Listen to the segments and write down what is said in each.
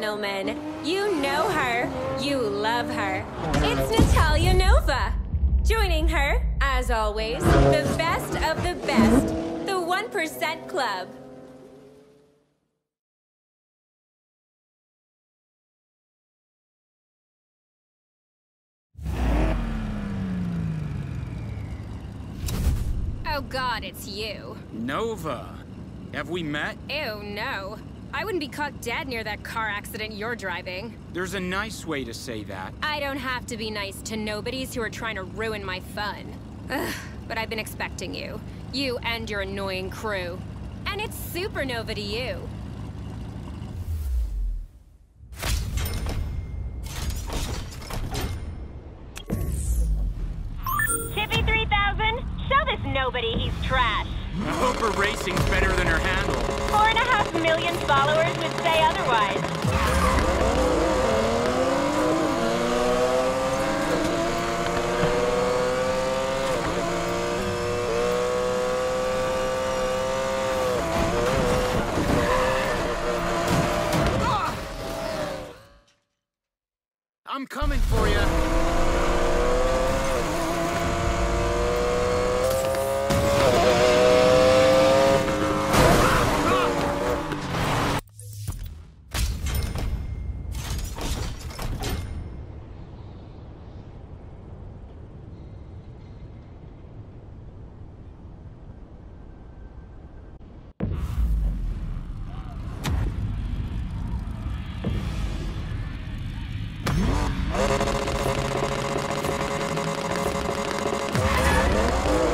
gentlemen, you know her, you love her. It's Natalia Nova. Joining her, as always, the best of the best, the 1% Club. Oh god, it's you. Nova. Have we met? Ew, no. I wouldn't be caught dead near that car accident you're driving. There's a nice way to say that. I don't have to be nice to nobodies who are trying to ruin my fun. Ugh, but I've been expecting you. You and your annoying crew. And it's supernova to you. Tippy 3000, show this nobody he's trash. I hope her racing's better than her handle. Four and a half million followers would say otherwise. I'm coming for you.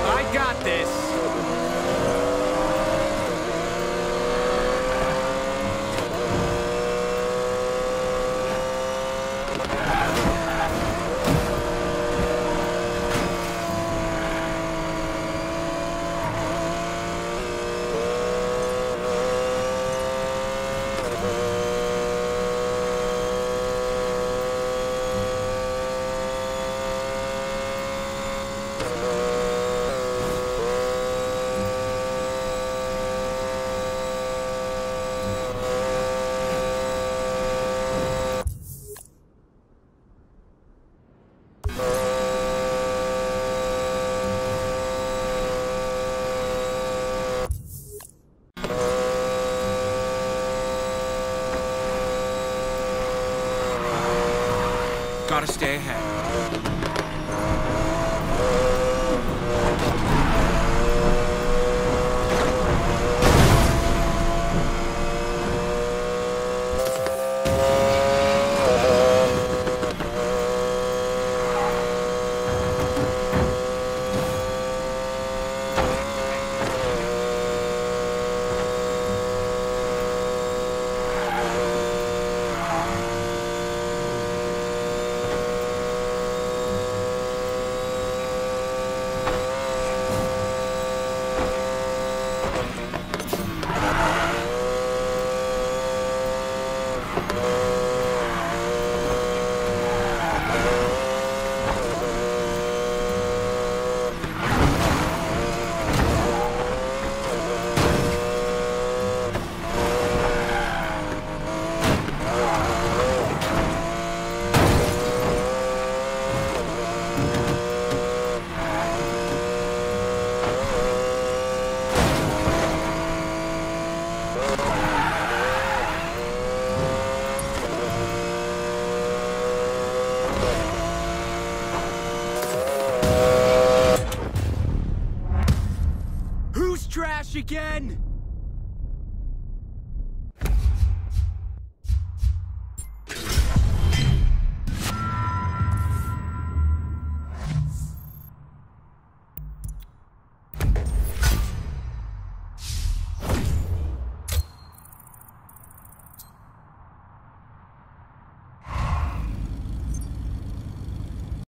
I got this. Gotta stay ahead. Who's trash again?